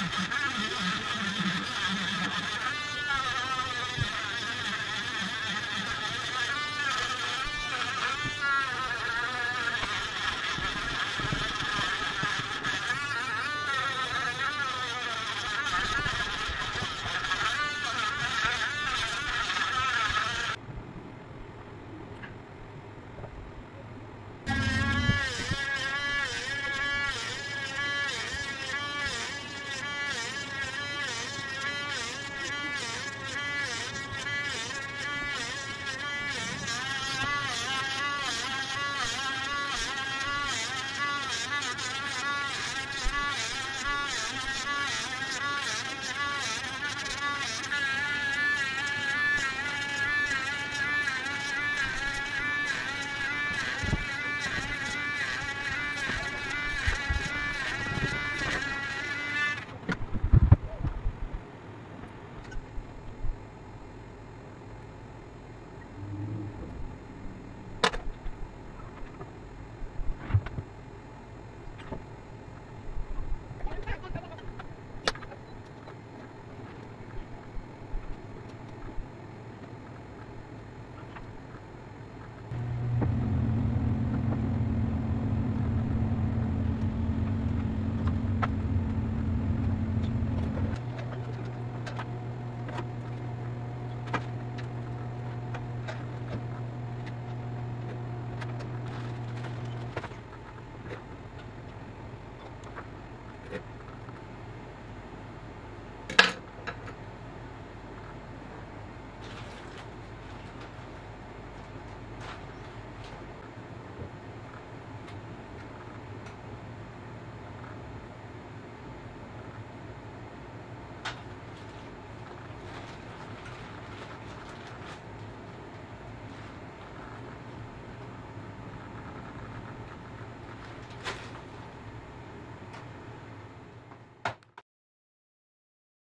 Ha ha ha!